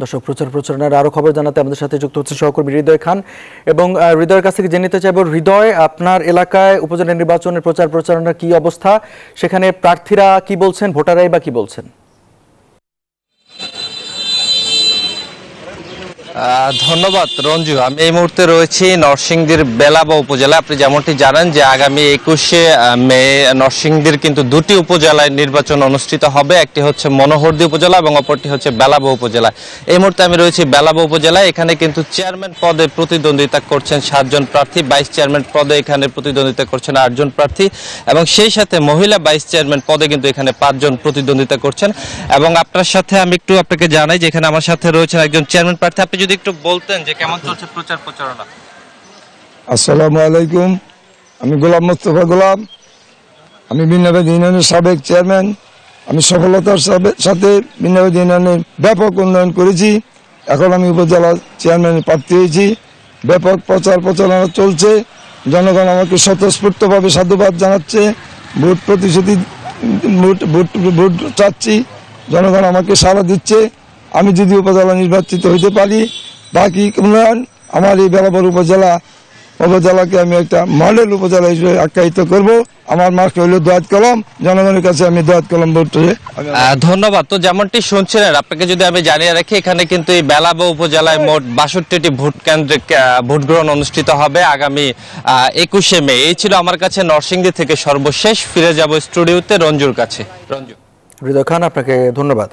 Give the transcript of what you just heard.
দর্শক, প্রচার প্রচারণার আরও খবর জানাতে আমাদের সাথে যুক্ত হচ্ছে সহকর্মী হৃদয় খান এবং হৃদয়ের কাছ থেকে জেনে নিতে চাইব, হৃদয়, আপনার এলাকায় উপজেলা নির্বাচনের প্রচার প্রচারণার কি অবস্থা? সেখানে প্রার্থীরা কি বলছেন ভোটারাই বা কি বলছেন? ধন্যবাদ রঞ্জু। আমি এই মুহূর্তে রয়েছি নরসিংদীর বেলাবা উপজেলা আপনি যেমনটি জানেন যে আগামী একুশে মে নরসিংদীর কিন্তু দুটি উপজেলায় নির্বাচন অনুষ্ঠিত হবে। একটি হচ্ছে মনোহরদী উপজেলা এবং অপরটি হচ্ছে বেলাবা উপজেলা। এই মুহূর্তে আমি রয়েছি বেলাবা উপজেলায়। এখানে কিন্তু চেয়ারম্যান পদে প্রতিদ্বন্দ্বিতা করছেন সাতজন প্রার্থী। ভাইস চেয়ারম্যান পদে এখানে প্রতিদ্বন্দ্বিতা করছেন আটজন প্রার্থী এবং সেই সাথে মহিলা ভাইস চেয়ারম্যান পদে কিন্তু এখানে পাঁচজন প্রতিদ্বন্দ্বিতা করছেন। এবং আপনার সাথে আমি একটু আপনাকে জানাই যে এখানে আমার সাথে রয়েছেন একজন চেয়ারম্যান প্রার্থী। আপনি যদি একটু বলতেন যে কেমন চলছে প্রচার প্রচারণা? আসসালামু আলাইকুম। আমি গোলাম মোস্তফা গোলাম। আমি বিনাবাদ ইউনিয়নের সাবেক চেয়ারম্যান। আমি সফলতার সাথে বিনাবাদ ইউনিয়নের ব্যাপক উন্নয়ন করেছি। এখন আমি উপজেলা চেয়ারম্যানের প্রার্থী হয়েছি। ব্যাপক প্রচার প্রচারণা চলছে। জনগণ আমাকে স্বতঃস্ফূর্তভাবে সাধুবাদ জানাচ্ছে। ভোট প্রতিশ্রুতি ভোট ভোট ভোট চাচ্ছি। জনগণ আমাকে সাড়া দিচ্ছে। আমি যদি উপজেলা নির্বাচিত হইতে পারি বাকি উন্নয়ন আমার এই বেলাবর উপজেলা উপজেলাকে আমি একটা মডেল উপজেলা হিসেবে আখ্যায়িত করব। আমার মার্ক হইল দোয়াত কলম জনগণের কাছে আমি দোয়াত কলম ভোট হয়ে ধন্যবাদ। তো যেমনটি শুনছিলেন আপনাকে যদি আমি জানিয়ে রাখি এখানে কিন্তু এই বেলাবা উপজেলায় মোট বাষট্টিটি ভোট কেন্দ্রে ভোট গ্রহণ অনুষ্ঠিত হবে আগামী একুশে মে। এই ছিল আমার কাছে নরসিংদী থেকে সর্বশেষ। ফিরে যাব স্টুডিওতে রঞ্জুর কাছে। রঞ্জু। হৃদয় খান আপনাকে ধন্যবাদ।